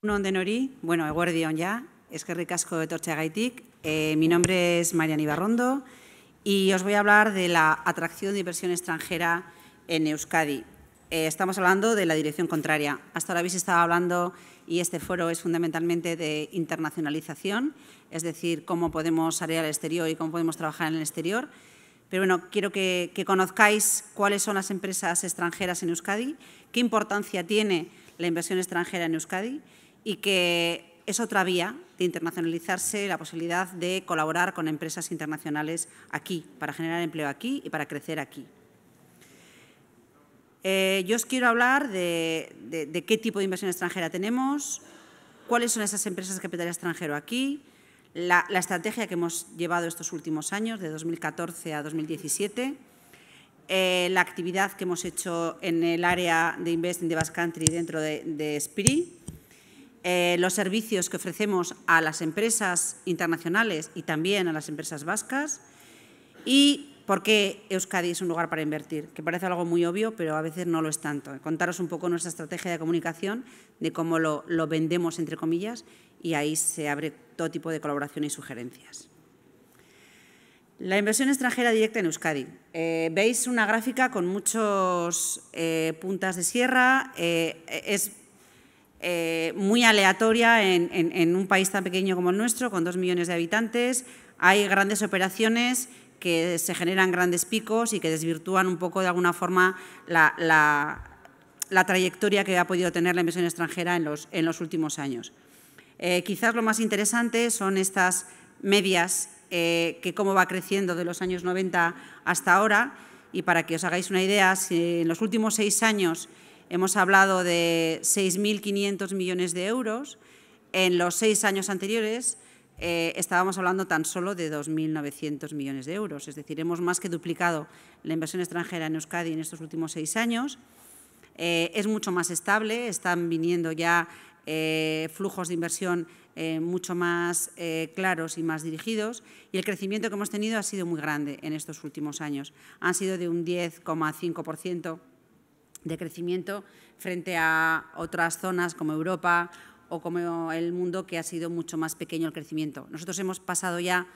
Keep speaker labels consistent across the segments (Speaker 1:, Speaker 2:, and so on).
Speaker 1: Un de Nori, bueno, Eguardión ya, es que ricasco de Torchagaitic. Eh, mi nombre es Mariana Ibarrondo y os voy a hablar de la atracción de inversión extranjera en Euskadi. Eh, estamos hablando de la dirección contraria. Hasta ahora habéis estado hablando, y este foro es fundamentalmente de internacionalización, es decir, cómo podemos salir al exterior y cómo podemos trabajar en el exterior. Pero bueno, quiero que, que conozcáis cuáles son las empresas extranjeras en Euskadi, qué importancia tiene la inversión extranjera en Euskadi y que es otra vía de internacionalizarse, la posibilidad de colaborar con empresas internacionales aquí, para generar empleo aquí y para crecer aquí. Eh, yo os quiero hablar de, qué tipo de inversión extranjera tenemos, cuáles son esas empresas de capital extranjero aquí, la, estrategia que hemos llevado estos últimos años, de 2014 a 2017, eh, la actividad que hemos hecho en el área de Investing de Basque Country dentro de, de SPRI, eh, los servicios que ofrecemos a las empresas internacionales y también a las empresas vascas y por qué Euskadi es un lugar para invertir, que parece algo muy obvio, pero a veces no lo es tanto. Contaros un poco nuestra estrategia de comunicación, de cómo lo, vendemos, entre comillas, y ahí se abre todo tipo de colaboración y sugerencias. La inversión extranjera directa en Euskadi. Eh, veis una gráfica con muchos eh, puntas de sierra. es eh, muy aleatoria en, un país tan pequeño como el nuestro, con dos millones de habitantes. Hay grandes operaciones que se generan grandes picos y que desvirtúan un poco de alguna forma la, trayectoria que ha podido tener la inversión extranjera en los, últimos años. Eh, quizás lo más interesante son estas medias, eh, que cómo va creciendo de los años 90 hasta ahora. Y para que os hagáis una idea, si en los últimos seis años Hemos hablado de 6.500 millones de euros. En los seis años anteriores eh, estábamos hablando tan solo de 2.900 millones de euros. Es decir, hemos más que duplicado la inversión extranjera en Euskadi en estos últimos seis años. Eh, es mucho más estable, están viniendo ya eh, flujos de inversión mucho más claros y más dirigidos y el crecimiento que hemos tenido ha sido muy grande en estos últimos años. Han sido de un 10,5% de crecimiento frente a otras zonas como Europa o como el mundo que ha sido mucho más pequeño el crecimiento. Nosotros hemos pasado ya,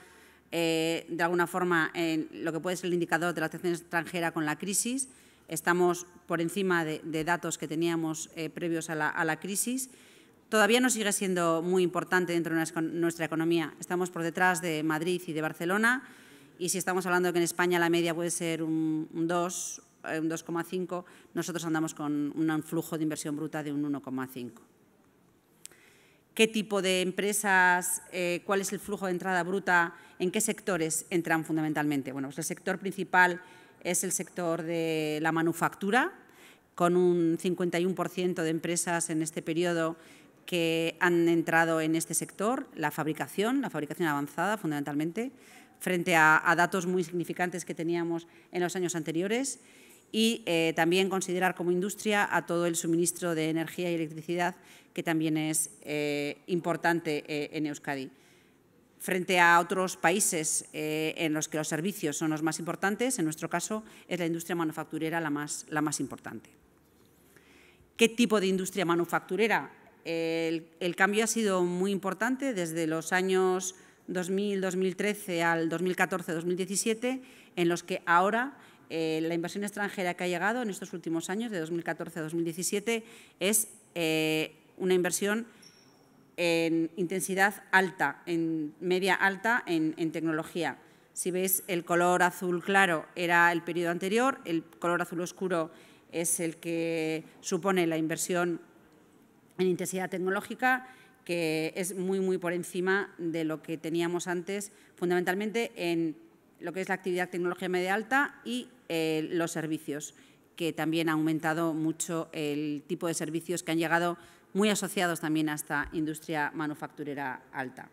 Speaker 1: eh, de alguna forma, en lo que puede ser el indicador de la atención extranjera con la crisis. Estamos por encima de, datos que teníamos eh, previos a la, crisis. Todavía no sigue siendo muy importante dentro de nuestra economía. Estamos por detrás de Madrid y de Barcelona y si estamos hablando de que en España la media puede ser un, un 2 eh, un 2,5, nosotros andamos con un flujo de inversión bruta de un 1,5. ¿Qué tipo de empresas, eh, cuál es el flujo de entrada bruta, en qué sectores entran fundamentalmente? Bueno, pues el sector principal es el sector de la manufactura, con un 51% de empresas en este periodo que han entrado en este sector, la fabricación, la fabricación avanzada fundamentalmente, frente a datos muy significantes que teníamos en los años anteriores y eh, también considerar como industria a todo el suministro de energía y electricidad, que también es eh, importante eh, en Euskadi. Frente a otros países en los que los servicios son los más importantes, en nuestro caso es la industria manufacturera la más, la más importante. ¿Qué tipo de industria manufacturera? El, el cambio ha sido muy importante desde los años 2000-2013 al 2014-2017, en los que ahora eh, la inversión extranjera que ha llegado en estos últimos años, de 2014 a 2017, es eh, una inversión en intensidad alta, en media alta en, tecnología. Si veis, el color azul claro era el periodo anterior, el color azul oscuro es el que supone la inversión en intensidad tecnológica, que es muy, muy por encima de lo que teníamos antes, fundamentalmente en lo que es la actividad tecnología media alta y eh, los servicios, que también ha aumentado mucho el tipo de servicios que han llegado muy asociados también a esta industria manufacturera alta.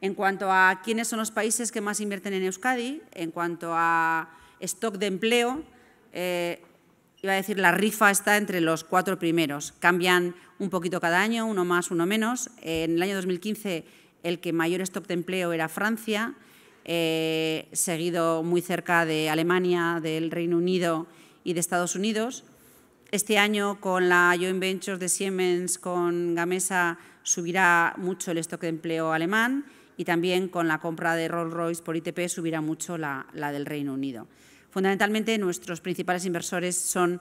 Speaker 1: En cuanto a quiénes son los países que más invierten en Euskadi, en cuanto a stock de empleo, eh, iba a decir, la rifa está entre los cuatro primeros. Cambian un poquito cada año, uno más, uno menos. En el año 2015 el que mayor stock de empleo era Francia, eh, seguido muy cerca de Alemania, del Reino Unido y de Estados Unidos. Este año, con la joint venture de Siemens con Gamesa, subirá mucho el stock de empleo alemán y también con la compra de Rolls-Royce por ITP subirá mucho la, del Reino Unido. Fundamentalmente, nuestros principales inversores son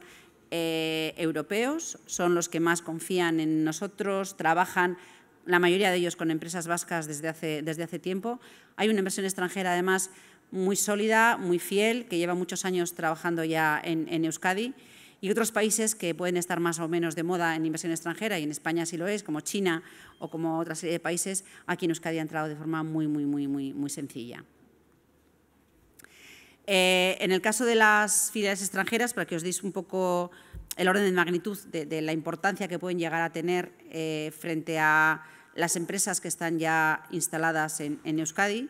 Speaker 1: eh, europeos, son los que más confían en nosotros, trabajan la mayoría de ellos con empresas vascas desde hace, desde hace tiempo. Hay una inversión extranjera, además, muy sólida, muy fiel, que lleva muchos años trabajando ya en Euskadi y otros países que pueden estar más o menos de moda en inversión extranjera, y en España sí lo es, como China o como otra serie de países, aquí en Euskadi ha entrado de forma muy, muy, muy, muy, muy sencilla. Eh, en el caso de las filiales extranjeras, para que os deis un poco el orden de magnitud de, la importancia que pueden llegar a tener eh, frente a las empresas que están ya instaladas en, Euskadi,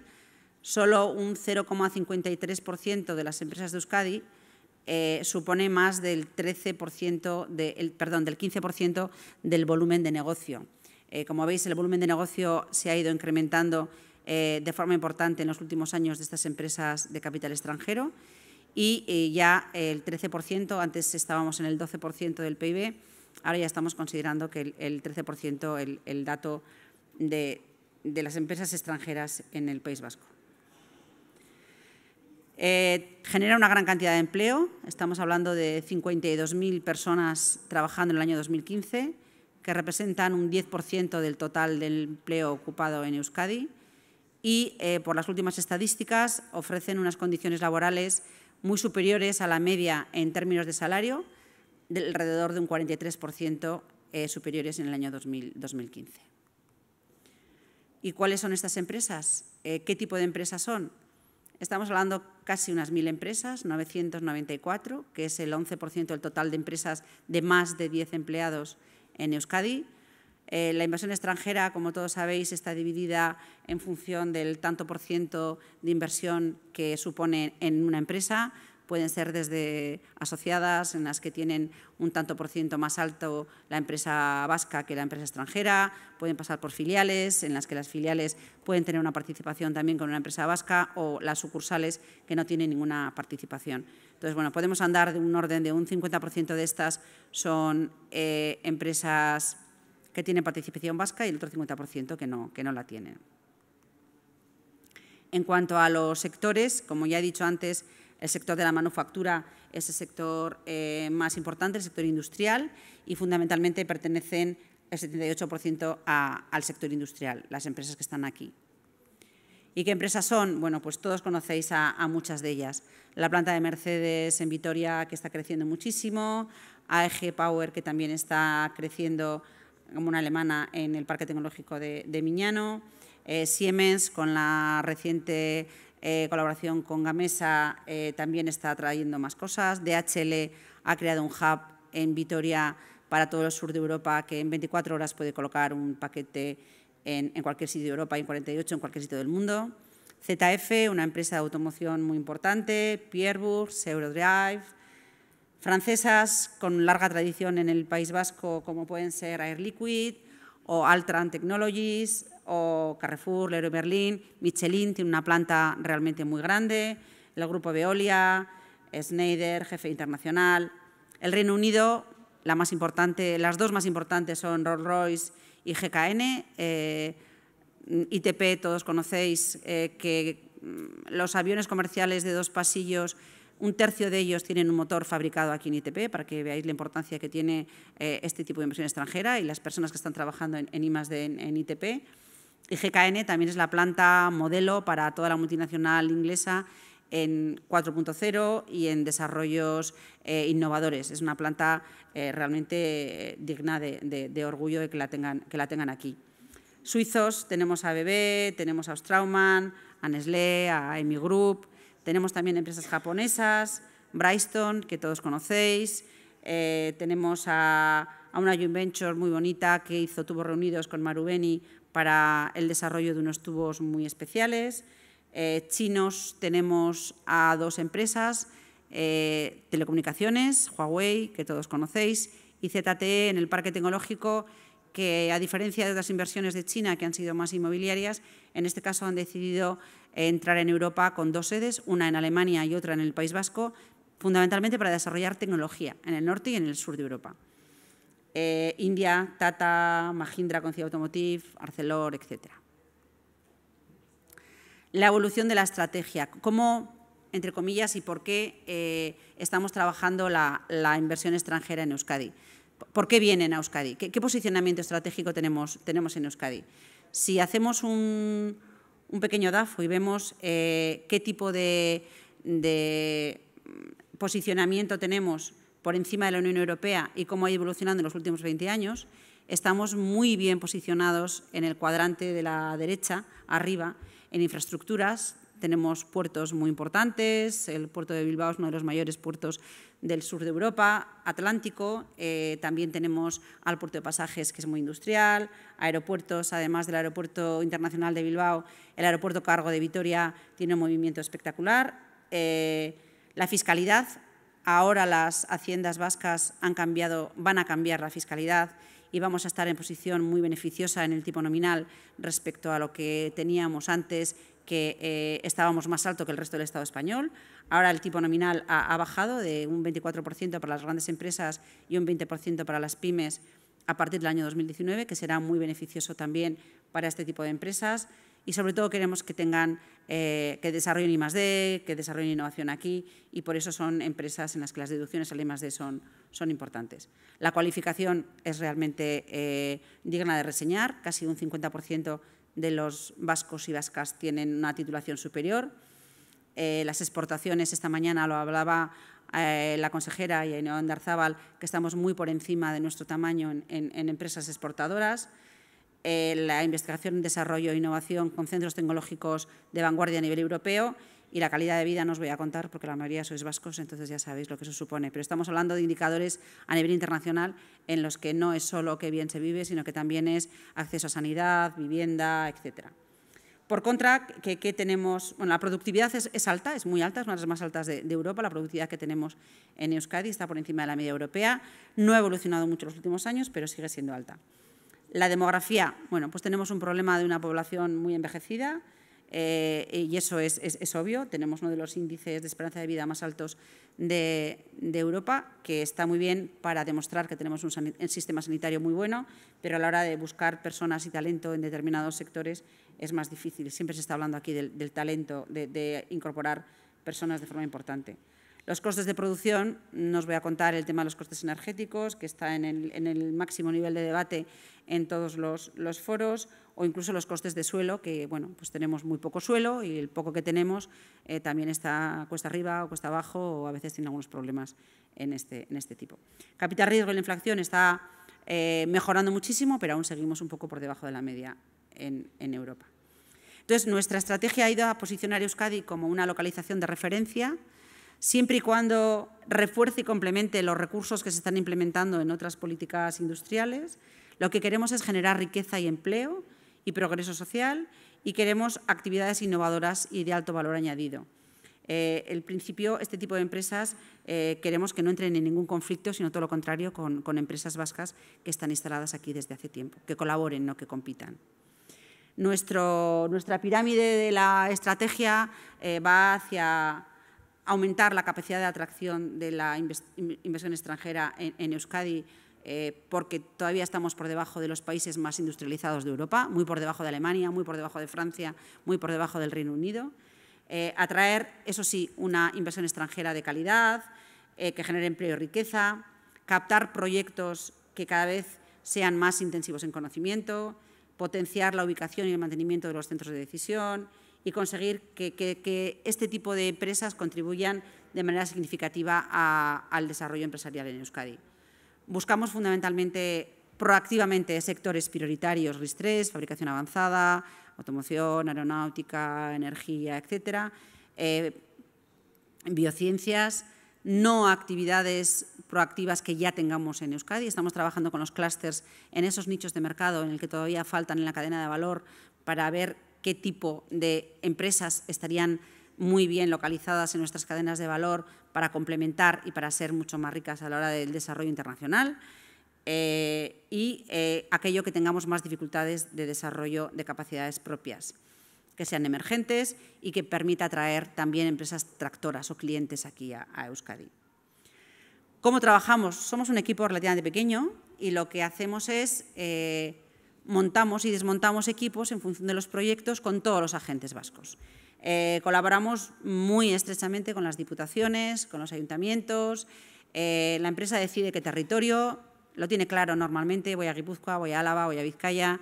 Speaker 1: solo un 0,53% de las empresas de Euskadi eh, supone más del 13%, de, perdón, del 15% del volumen de negocio. Eh, como veis, el volumen de negocio se ha ido incrementando de forma importante en los últimos años de estas empresas de capital extranjero y ya el 13%, antes estábamos en el 12% del PIB, ahora ya estamos considerando que el, 13% el, dato de las empresas extranjeras en el País Vasco. Eh, genera una gran cantidad de empleo, estamos hablando de 52.000 personas trabajando en el año 2015, que representan un 10% del total del empleo ocupado en Euskadi y, eh, por las últimas estadísticas, ofrecen unas condiciones laborales muy superiores a la media en términos de salario, de alrededor de un 43% eh, superiores en el año 2015. ¿Y cuáles son estas empresas? ¿Qué tipo de empresas son? Estamos hablando casi unas mil empresas, 994, que es el 11% del total de empresas de más de 10 empleados en Euskadi. Eh, la inversión extranjera, como todos sabéis, está dividida en función del tanto por ciento de inversión que supone en una empresa pueden ser desde asociadas en las que tienen un tanto por ciento más alto la empresa vasca que la empresa extranjera, pueden pasar por filiales en las que las filiales pueden tener una participación también con una empresa vasca o las sucursales que no tienen ninguna participación. Entonces, bueno, podemos andar de un orden de un 50% de estas son eh, empresas que tienen participación vasca y el otro 50% que no, que no la tienen. En cuanto a los sectores, como ya he dicho antes, el sector de la manufactura es el sector eh, más importante, el sector industrial, y fundamentalmente pertenecen el 78% al sector industrial, las empresas que están aquí. ¿Y qué empresas son? Bueno, pues todos conocéis a, muchas de ellas. La planta de Mercedes en Vitoria, que está creciendo muchísimo, AEG Power, que también está creciendo como una alemana en el Parque Tecnológico de, Miñano, eh, Siemens, con la reciente eh, colaboración con Gamesa eh, también está trayendo más cosas. DHL ha creado un hub en Vitoria para todo el sur de Europa que en 24 horas puede colocar un paquete en, cualquier sitio de Europa y en 48 en cualquier sitio del mundo. ZF, una empresa de automoción muy importante, Pierburg, Eurodrive, francesas con larga tradición en el País Vasco como pueden ser Air Liquid o Altran Technologies, o Carrefour, Leroy Berlin, Michelin tiene una planta realmente muy grande, el grupo Veolia, Schneider, jefe internacional. El Reino Unido, las dos más importantes son Rolls-Royce y GKN. Eh, ITP, todos conocéis eh, que mm, los aviones comerciales de dos pasillos, un tercio de ellos tienen un motor fabricado aquí en ITP, para que veáis la importancia que tiene eh, este tipo de inversión extranjera y las personas que están trabajando en, en I+.D. en ITP. Y GKN también es la planta modelo para toda la multinacional inglesa en 4.0 y en desarrollos eh, innovadores. Es una planta eh, realmente digna de, orgullo de que la, tengan, que la tengan aquí. Suizos, tenemos a BB, tenemos a Straumann, a Nestlé, a EMI Group, tenemos también empresas japonesas, Bryston, que todos conocéis, eh, tenemos a, una joint venture muy bonita que hizo tubos reunidos con Marubeni para el desarrollo de unos tubos muy especiales. Eh, chinos tenemos a dos empresas, eh, telecomunicaciones, Huawei, que todos conocéis, y ZTE en el parque tecnológico, que a diferencia de otras inversiones de China, que han sido más inmobiliarias, en este caso han decidido entrar en Europa con dos sedes, una en Alemania y otra en el País Vasco, fundamentalmente para desarrollar tecnología en el norte y en el sur de Europa. Eh, India, Tata, Mahindra, Concierto Automotive, Arcelor, etc. La evolución de la estrategia. ¿Cómo, entre comillas, y por qué eh, estamos trabajando la, inversión extranjera en Euskadi? ¿Por qué vienen a Euskadi? ¿Qué, posicionamiento estratégico tenemos, en Euskadi? Si hacemos un, pequeño DAFO y vemos eh, qué tipo de posicionamiento tenemos por encima de la Unión Europea y cómo ha ido evolucionando en los últimos 20 años, estamos muy bien posicionados en el cuadrante de la derecha, arriba, en infraestructuras. Tenemos puertos muy importantes, el puerto de Bilbao es uno de los mayores puertos del sur de Europa, Atlántico, eh, también tenemos al puerto de pasajes, que es muy industrial, aeropuertos, además del aeropuerto internacional de Bilbao, el aeropuerto cargo de Vitoria tiene un movimiento espectacular. Eh, la fiscalidad, ahora las haciendas vascas han cambiado, van a cambiar la fiscalidad y vamos a estar en posición muy beneficiosa en el tipo nominal respecto a lo que teníamos antes, que eh, estábamos más alto que el resto del Estado español. Ahora el tipo nominal ha, bajado de un 24% para las grandes empresas y un 20% para las pymes a partir del año 2019, que será muy beneficioso también para este tipo de empresas y sobre todo queremos que tengan, eh, que desarrollen I+.D., que desarrollen innovación aquí y por eso son empresas en las que las deducciones al I+.D. son, son importantes. La cualificación es realmente eh, digna de reseñar, casi un 50% de los vascos y vascas tienen una titulación superior. Eh, las exportaciones, esta mañana lo hablaba la consejera y Andarzábal, que estamos muy por encima de nuestro tamaño en empresas exportadoras. Eh, la investigación, desarrollo e innovación con centros tecnológicos de vanguardia a nivel europeo y la calidad de vida no os voy a contar porque la mayoría sois vascos, entonces ya sabéis lo que eso supone. Pero estamos hablando de indicadores a nivel internacional en los que no es solo que bien se vive, sino que también es acceso a sanidad, vivienda, etcétera. Por contra, ¿qué, tenemos? Bueno, la productividad es, alta, es muy alta, es una de las más altas de, de, Europa. La productividad que tenemos en Euskadi está por encima de la media europea. No ha evolucionado mucho en los últimos años, pero sigue siendo alta. La demografía, bueno, pues tenemos un problema de una población muy envejecida eh, y eso es, obvio. Tenemos uno de los índices de esperanza de vida más altos de, Europa, que está muy bien para demostrar que tenemos un, sistema sanitario muy bueno, pero a la hora de buscar personas y talento en determinados sectores es más difícil. Siempre se está hablando aquí del, talento, de incorporar personas de forma importante. Los costes de producción, no os voy a contar el tema de los costes energéticos, que está en el, máximo nivel de debate en todos los, foros, o incluso los costes de suelo, que bueno, pues tenemos muy poco suelo y el poco que tenemos eh, también está cuesta arriba o cuesta abajo o a veces tiene algunos problemas en este, este tipo. Capital riesgo y la inflación está eh, mejorando muchísimo, pero aún seguimos un poco por debajo de la media en, en Europa. Entonces, nuestra estrategia ha ido a posicionar Euskadi como una localización de referencia siempre y cuando refuerce y complemente los recursos que se están implementando en otras políticas industriales. Lo que queremos es generar riqueza y empleo y progreso social y queremos actividades innovadoras y de alto valor añadido. Eh, el principio, este tipo de empresas eh, queremos que no entren en ningún conflicto, sino todo lo contrario, con, empresas vascas que están instaladas aquí desde hace tiempo, que colaboren, no que compitan. nuestra pirámide de la estrategia eh, va hacia aumentar la capacidad de atracción de la inversión extranjera en, Euskadi, eh, porque todavía estamos por debajo de los países más industrializados de Europa, muy por debajo de Alemania, muy por debajo de Francia, muy por debajo del Reino Unido. Eh, atraer, eso sí, una inversión extranjera de calidad, eh, que genere empleo y riqueza, captar proyectos que cada vez sean más intensivos en conocimiento, potenciar la ubicación y el mantenimiento de los centros de decisión, y conseguir que, este tipo de empresas contribuyan de manera significativa al desarrollo empresarial en Euskadi. Buscamos fundamentalmente, proactivamente, sectores prioritarios, RIS3, fabricación avanzada, automoción, aeronáutica, energía, etcétera, eh, biociencias, no actividades proactivas que ya tengamos en Euskadi. Estamos trabajando con los clústeres en esos nichos de mercado en el que todavía faltan en la cadena de valor para ver qué tipo de empresas estarían muy bien localizadas en nuestras cadenas de valor para complementar y para ser mucho más ricas a la hora del desarrollo internacional eh, y eh, aquello que tengamos más dificultades de desarrollo de capacidades propias. que sean emergentes y que permita atraer también empresas tractoras o clientes aquí a, Euskadi. ¿Cómo trabajamos? Somos un equipo relativamente pequeño y lo que hacemos es eh, montamos y desmontamos equipos en función de los proyectos con todos los agentes vascos. Eh, colaboramos muy estrechamente con las diputaciones, con los ayuntamientos. Eh, la empresa decide qué territorio, lo tiene claro normalmente, voy a Guipúzcoa, voy a Álava, voy a Vizcaya,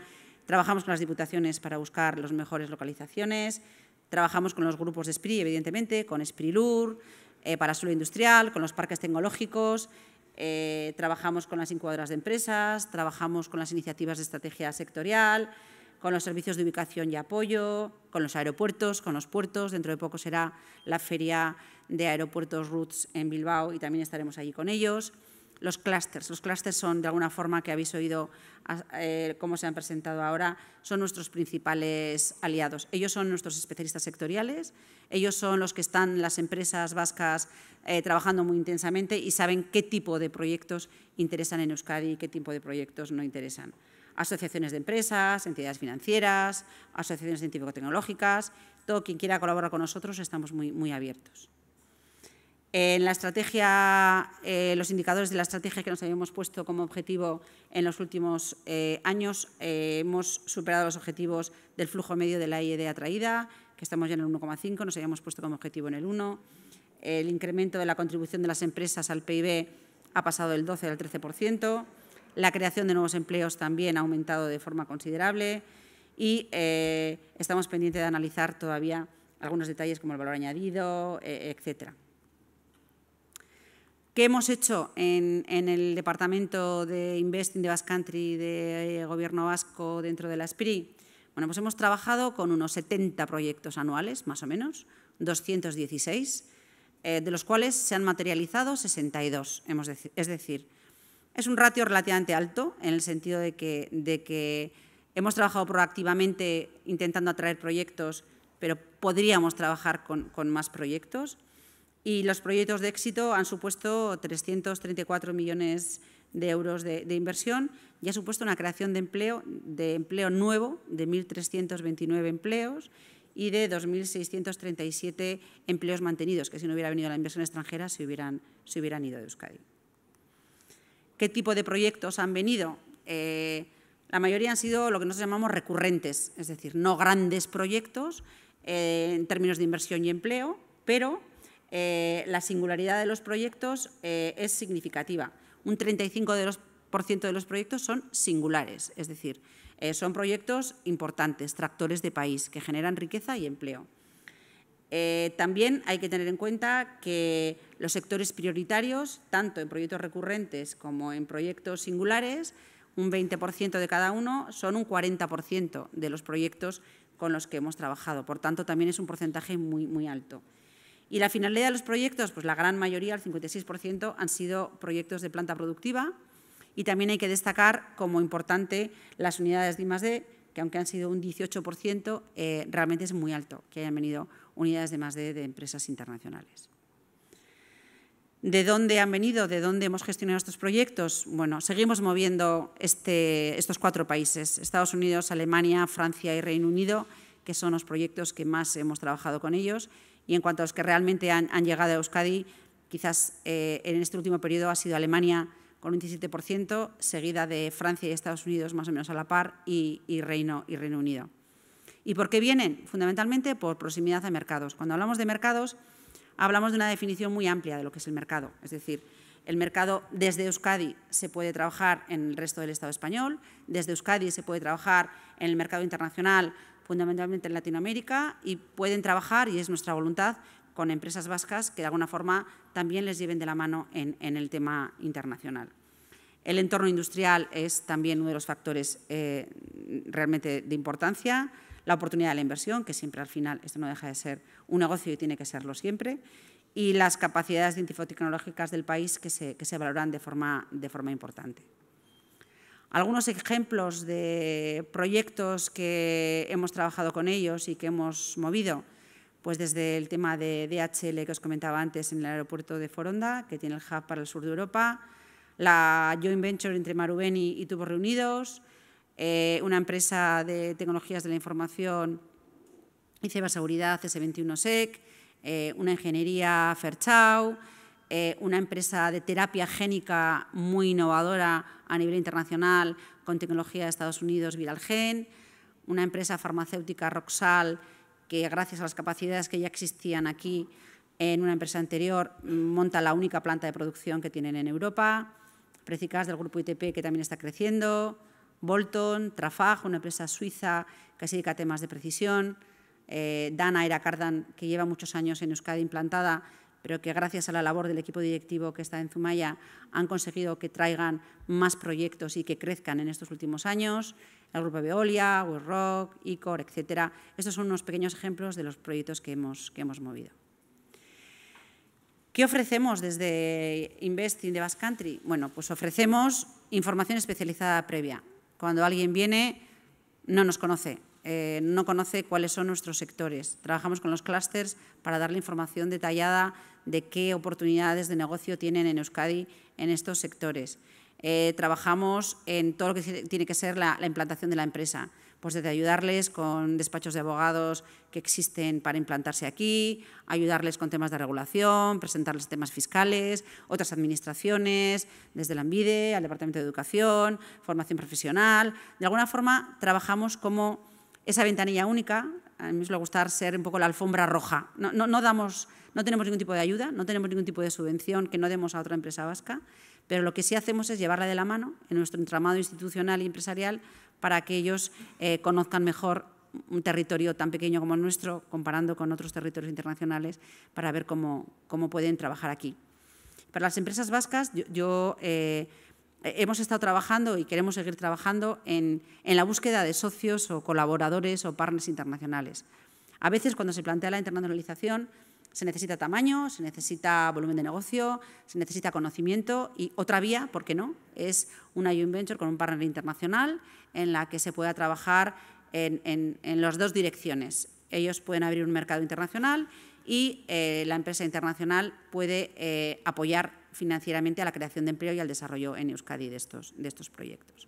Speaker 1: Trabajamos con las diputaciones para buscar las mejores localizaciones, trabajamos con los grupos de SPRI, evidentemente, con SPRILUR, eh, para suelo industrial, con los parques tecnológicos, eh, trabajamos con las incubadoras de empresas, trabajamos con las iniciativas de estrategia sectorial, con los servicios de ubicación y apoyo, con los aeropuertos, con los puertos. Dentro de poco será la feria de aeropuertos Roots en Bilbao y también estaremos allí con ellos los clústeres. Los clústeres son, de alguna forma, que habéis oído eh, cómo se han presentado ahora, son nuestros principales aliados. Ellos son nuestros especialistas sectoriales, ellos son los que están las empresas vascas eh, trabajando muy intensamente y saben qué tipo de proyectos interesan en Euskadi y qué tipo de proyectos no interesan. Asociaciones de empresas, entidades financieras, asociaciones científico-tecnológicas, todo quien quiera colaborar con nosotros estamos muy, muy abiertos. En la estrategia, eh, los indicadores de la estrategia que nos habíamos puesto como objetivo en los últimos eh, años, eh, hemos superado los objetivos del flujo medio de la IED atraída, que estamos ya en el 1,5, nos habíamos puesto como objetivo en el 1. El incremento de la contribución de las empresas al PIB ha pasado del 12 al 13%. La creación de nuevos empleos también ha aumentado de forma considerable y estamos pendientes de analizar todavía algunos detalles como el valor añadido, etcétera. ¿Qué hemos hecho en, el Departamento de Investing de Basque Country de eh, Gobierno Vasco dentro de la SPRI? Bueno, pues hemos trabajado con unos 70 proyectos anuales, más o menos, 216, eh, de los cuales se han materializado 62. Hemos es decir, es un ratio relativamente alto en el sentido de que, de que hemos trabajado proactivamente intentando atraer proyectos, pero podríamos trabajar con más proyectos y los proyectos de éxito han supuesto 334 millones de euros de, inversión y ha supuesto una creación de empleo, de empleo nuevo de 1.329 empleos y de 2.637 empleos mantenidos, que si no hubiera venido la inversión extranjera se hubieran, se hubieran ido de Euskadi. ¿Qué tipo de proyectos han venido? Eh, la mayoría han sido lo que nosotros llamamos recurrentes, es decir, no grandes proyectos eh, en términos de inversión y empleo, pero eh, la singularidad de los proyectos eh, es significativa. Un 35% de los, de los proyectos son singulares, es decir, eh, son proyectos importantes, tractores de país, que generan riqueza y empleo. también hay que tener en cuenta que los sectores prioritarios, tanto en proyectos recurrentes como en proyectos singulares, un 20% de cada uno, son un 40% de los proyectos con los que hemos trabajado. Por tanto, también es un porcentaje muy, muy alto. Y la finalidad de los proyectos, pues la gran mayoría, el 56%, han sido proyectos de planta productiva y también hay que destacar como importante las unidades de I+.D., que aunque han sido un 18%, eh, realmente es muy alto que hayan venido unidades de I+.D. de empresas internacionales. ¿De dónde han venido? ¿De dónde hemos gestionado estos proyectos? Bueno, seguimos moviendo este, estos cuatro países, Estados Unidos, Alemania, Francia y Reino Unido, que son los proyectos que más hemos trabajado con ellos y en cuanto a los que realmente han, llegado a Euskadi, quizás eh, en este último periodo ha sido Alemania con un 17%, seguida de Francia y Estados Unidos más o menos a la par y, Reino, y Reino Unido. ¿Y por qué vienen? Fundamentalmente por proximidad a mercados. Cuando hablamos de mercados, hablamos de una definición muy amplia de lo que es el mercado. Es decir, el mercado desde Euskadi se puede trabajar en el resto del Estado español, desde Euskadi se puede trabajar en el mercado internacional fundamentalmente en Latinoamérica, y pueden trabajar, y es nuestra voluntad, con empresas vascas que de alguna forma también les lleven de la mano en, el tema internacional. El entorno industrial es también uno de los factores eh, realmente de importancia, la oportunidad de la inversión, que siempre al final esto no deja de ser un negocio y tiene que serlo siempre, y las capacidades científico-tecnológicas del país que se, que se valoran de forma, de forma importante. Algunos ejemplos de proyectos que hemos trabajado con ellos y que hemos movido, pues desde el tema de DHL que os comentaba antes en el aeropuerto de Foronda, que tiene el hub para el sur de Europa, la joint venture entre Marubeni y Tubos Reunidos, eh, una empresa de tecnologías de la información y ciberseguridad S21SEC, eh, una ingeniería Fairchild, eh, una empresa de terapia génica muy innovadora a nivel internacional con tecnología de Estados Unidos, Viralgen, una empresa farmacéutica Roxal que gracias a las capacidades que ya existían aquí en una empresa anterior monta la única planta de producción que tienen en Europa, Precicas del grupo ITP que también está creciendo, Bolton, Trafag, una empresa suiza que se dedica a temas de precisión, eh, Dana Era Cardan, que lleva muchos años en Euskadi implantada, pero que gracias a la labor del equipo directivo que está en Zumaya han conseguido que traigan más proyectos y que crezcan en estos últimos años. El grupo Veolia, Rock, Icor, etcétera. Estos son unos pequeños ejemplos de los proyectos que hemos, que hemos movido. ¿Qué ofrecemos desde Invest in the Basque Country? Bueno, pues ofrecemos información especializada previa. Cuando alguien viene, no nos conoce, eh, no conoce cuáles son nuestros sectores. Trabajamos con los clústeres para darle información detallada de qué oportunidades de negocio tienen en Euskadi en estos sectores. Eh, trabajamos en todo lo que tiene que ser la, implantación de la empresa, pues desde ayudarles con despachos de abogados que existen para implantarse aquí, ayudarles con temas de regulación, presentarles temas fiscales, otras administraciones, desde la ANVIDE al Departamento de Educación, formación profesional. De alguna forma, trabajamos como esa ventanilla única, a mí me suele gustar ser un poco la alfombra roja. No, damos, no tenemos ningún tipo de ayuda, no tenemos ningún tipo de subvención que no demos a otra empresa vasca, pero lo que sí hacemos es llevarla de la mano en nuestro entramado institucional y empresarial para que ellos eh, conozcan mejor un territorio tan pequeño como el nuestro, comparando con otros territorios internacionales, para ver cómo, cómo pueden trabajar aquí. Para las empresas vascas, yo, eh, hemos estado trabajando y queremos seguir trabajando en, la búsqueda de socios o colaboradores o partners internacionales. A veces, cuando se plantea la internacionalización, se necesita tamaño, se necesita volumen de negocio, se necesita conocimiento y otra vía, ¿por qué no?, es una joint venture con un partner internacional en la que se pueda trabajar en, las dos direcciones. Ellos pueden abrir un mercado internacional y eh, la empresa internacional puede eh, apoyar financieramente a la creación de empleo y al desarrollo en Euskadi de estos, de estos proyectos.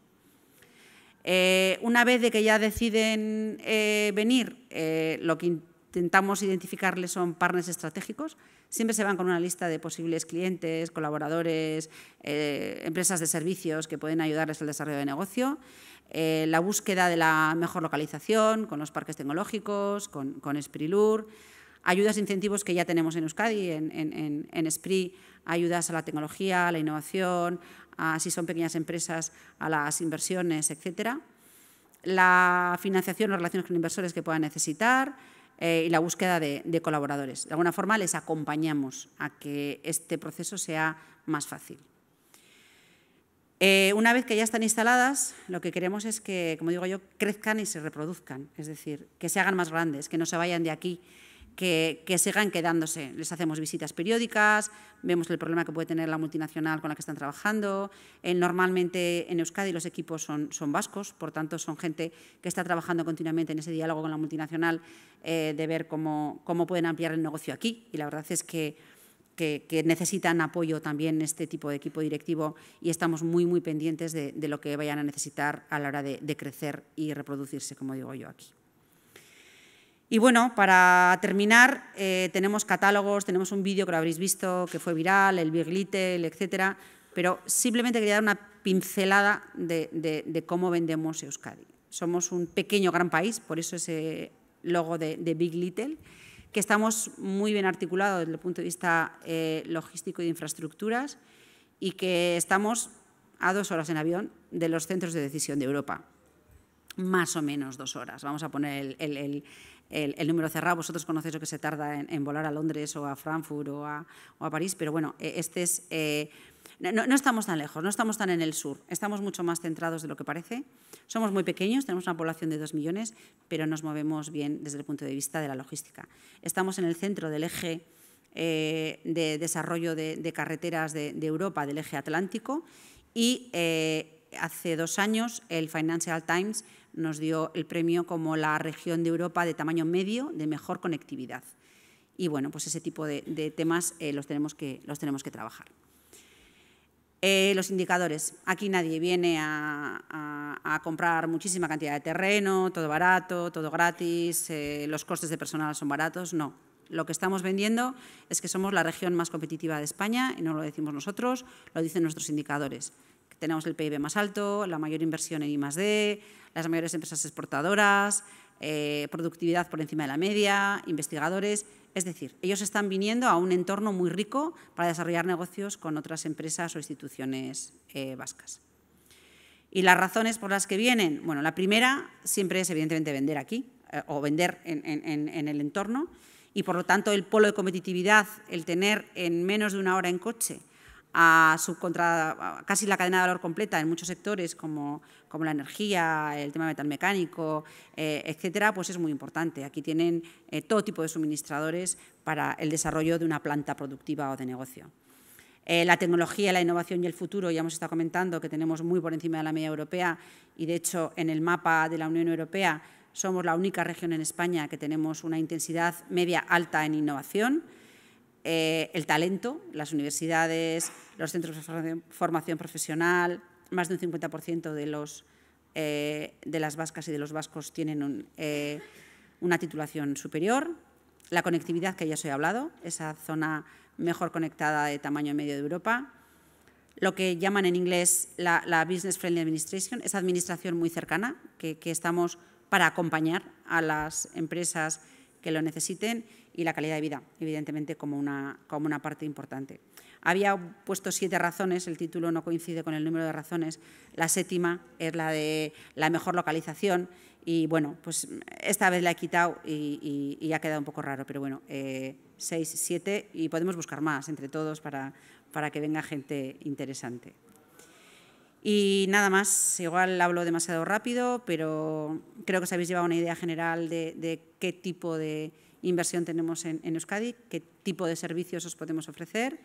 Speaker 1: Eh, una vez de que ya deciden eh, venir, eh, lo que intentamos identificarles son partners estratégicos. Siempre se van con una lista de posibles clientes, colaboradores, empresas de servicios que pueden ayudarles al desarrollo de negocio. la búsqueda de la mejor localización con los parques tecnológicos, con, con Esprilur, ayudas e incentivos que ya tenemos en Euskadi, en, en, Esprit, ayudas a la tecnología, a la innovación, si son pequeñas empresas, a las inversiones, etcétera. La financiación o relaciones con inversores que puedan necesitar eh, y la búsqueda de, colaboradores. De alguna forma les acompañamos a que este proceso sea más fácil. Eh, una vez que ya están instaladas, lo que queremos es que, como digo yo, crezcan y se reproduzcan, es decir, que se hagan más grandes, que no se vayan de aquí que, sigan quedándose. Les hacemos visitas periódicas, vemos el problema que puede tener la multinacional con la que están trabajando. Eh, normalmente en Euskadi los equipos son, vascos, por tanto son gente que está trabajando continuamente en ese diálogo con la multinacional eh, de ver cómo, cómo pueden ampliar el negocio aquí. Y la verdad es que, que, necesitan apoyo también este tipo de equipo directivo y estamos muy, muy pendientes de, lo que vayan a necesitar a la hora de crecer y reproducirse, como digo yo aquí. Y bueno, para terminar, eh, tenemos catálogos, tenemos un vídeo que lo habréis visto, que fue viral, el Big Little, etcétera, pero simplemente quería dar una pincelada de, cómo vendemos Euskadi. Somos un pequeño gran país, por eso ese logo de, Big Little, que estamos muy bien articulados desde el punto de vista eh, logístico y de infraestructuras y que estamos a dos horas en avión de los centros de decisión de Europa. Más o menos dos horas. Vamos a poner el el, número cerrado. Vosotros conocéis lo que se tarda en, volar a Londres o a Frankfurt o a, París, pero bueno, e, este es... Eh, no, estamos tan lejos, no estamos tan en el sur, estamos mucho más centrados de lo que parece. Somos muy pequeños, tenemos una población de dos millones, pero nos movemos bien desde el punto de vista de la logística. Estamos en el centro del eje eh, de desarrollo de, carreteras de, Europa, del eje atlántico, y eh, hace dos años el Financial Times nos dio el premio como la región de Europa de tamaño medio de mejor conectividad. Y bueno, pues ese tipo de, temas eh, los, tenemos que, los tenemos que trabajar. Eh, los indicadores. Aquí nadie viene a, comprar muchísima cantidad de terreno, todo barato, todo gratis, eh, los costes de personal son baratos. No. Lo que estamos vendiendo es que somos la región más competitiva de España, y no lo decimos nosotros, lo dicen nuestros indicadores. Tenemos el PIB más alto, la mayor inversión en I+.D., las mayores empresas exportadoras, eh, productividad por encima de la media, investigadores. Es decir, ellos están viniendo a un entorno muy rico para desarrollar negocios con otras empresas o instituciones eh, vascas. ¿Y las razones por las que vienen? Bueno, la primera siempre es evidentemente vender aquí eh, o vender en, el entorno y por lo tanto el polo de competitividad, el tener en menos de una hora en coche a, subcontra, casi la cadena de valor completa en muchos sectores como, como la energía, el tema metalmecánico, eh, etcétera, pues es muy importante. Aquí tienen eh, todo tipo de suministradores para el desarrollo de una planta productiva o de negocio. Eh, la tecnología, la innovación y el futuro, ya hemos estado comentando que tenemos muy por encima de la media europea y, de hecho, en el mapa de la Unión Europea somos la única región en España que tenemos una intensidad media alta en innovación. Eh, el talento, las universidades, los centros de formación profesional, más de un 50% de, los, eh, de las vascas y de los vascos tienen eh, una titulación superior. La conectividad, que ya os he hablado, esa zona mejor conectada de tamaño medio de Europa. Lo que llaman en inglés la, Business Friendly Administration, esa administración muy cercana, que, que estamos para acompañar a las empresas que lo necesiten y la calidad de vida, evidentemente, como una, como una parte importante. Había puesto siete razones, el título no coincide con el número de razones. La séptima es la de la mejor localización y, bueno, pues esta vez la he quitado y, ha quedado un poco raro, pero bueno, eh, seis, siete y podemos buscar más entre todos para, para que venga gente interesante. Y nada más, igual hablo demasiado rápido, pero creo que os habéis llevado una idea general de, qué tipo de inversión tenemos en, Euskadi, qué tipo de servicios os podemos ofrecer.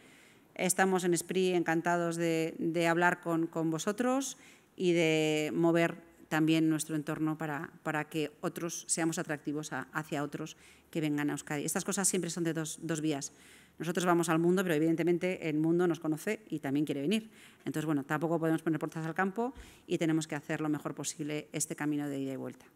Speaker 1: Estamos en SPRI encantados de, hablar con, vosotros y de mover también nuestro entorno para, para que otros seamos atractivos hacia otros que vengan a Euskadi. Estas cosas siempre son de dos, dos vías. Nosotros vamos al mundo, pero evidentemente el mundo nos conoce y también quiere venir. Entonces, bueno, tampoco podemos poner puertas al campo y tenemos que hacer lo mejor posible este camino de ida y vuelta.